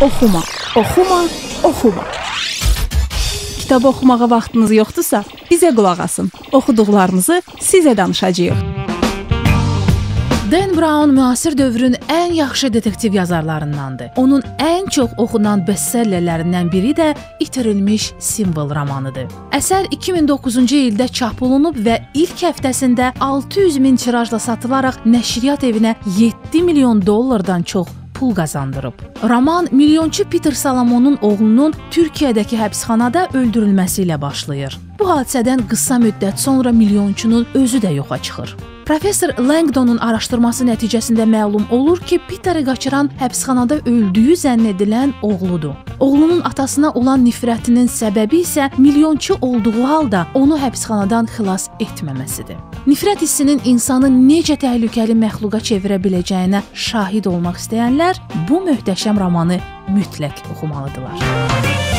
Oxuma, oxuma, oxuma. Kitab oxumağa vaxtınız yoxdursa, bizə qulaq asın. Oxuduqlarımızı sizə danışacağıq. Dan Brown müasir dövrün ən yaxşı detektiv yazarlarındandır. Onun ən çox oxunan bestsellerlərindən biri də İtirilmiş simvol romanıdır. Əsər 2009-cu ildə çap olunub və ilk həftəsində 600 min tirajla satılaraq nəşriyyat evinə 7 milyon dollardan çox pul qazandırıb. Roman milyonçu Peter Salamonun oğlunun Türkiyədəki həbsxanada öldürülməsi ilə başlayır. Bu hadisədən qısa müddət sonra milyonçunun özü də yoxa çıxır. Professor Langdonun araşdırması nəticəsində məlum olur ki, Peteri qaçıran həbsxanada öldüyü zənn edilən oğludur. Oğlunun atasına olan nifrətinin səbəbi isə milyonçu olduğu halda onu həbsxanadan xilas etməməsidir. Nifrət hissinin insanı necə təhlükəli məxluqa çevirə biləcəyinə şahid olmaq istəyənlər bu möhtəşəm romanı mütləq oxumalıdırlar.